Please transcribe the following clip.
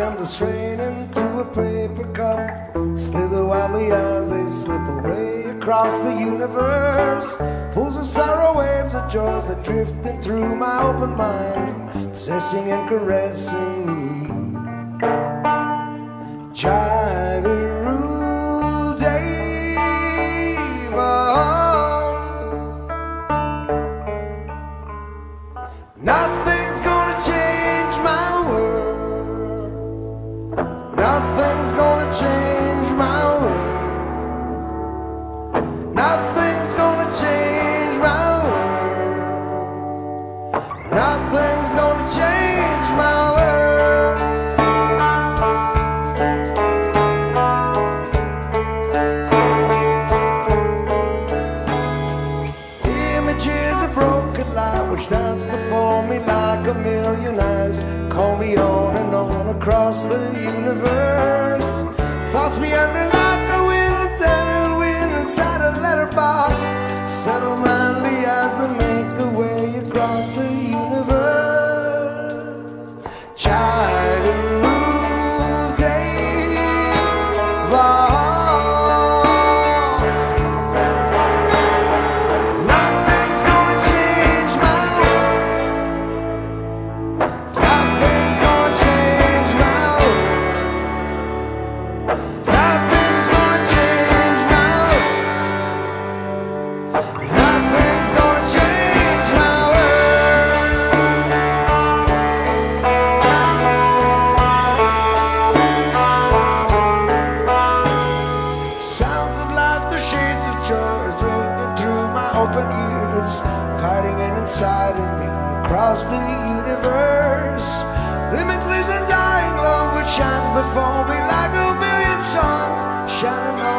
endless rain into a paper cup. Slither wildly as they slip away across the universe. Pools of sorrow, waves of joys that drifting through my open mind, possessing and caressing me. A million eyes. Call me on and on across the universe. Thoughts like the wind Sounds of laughter, shades of joy drifting through my open ears, fighting and inside of me across the universe. Limitless and dying love which shines before me like a million suns, shining on.